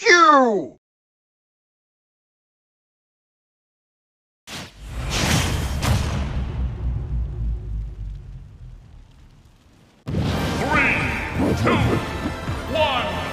You! Three, two, one.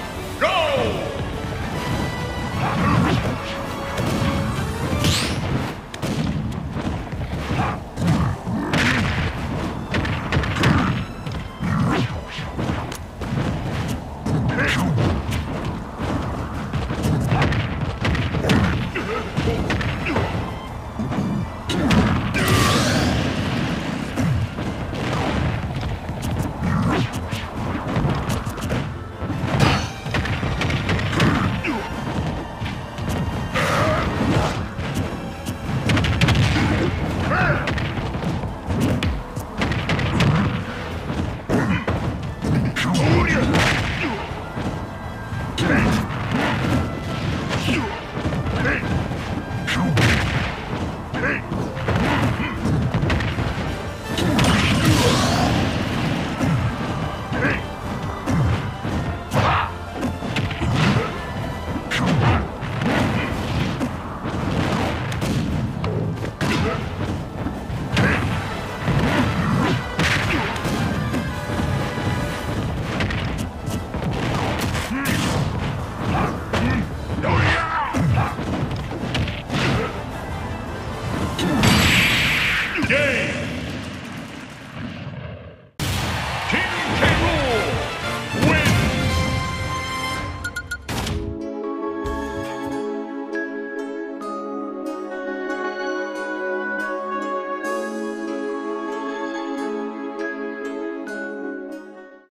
Game!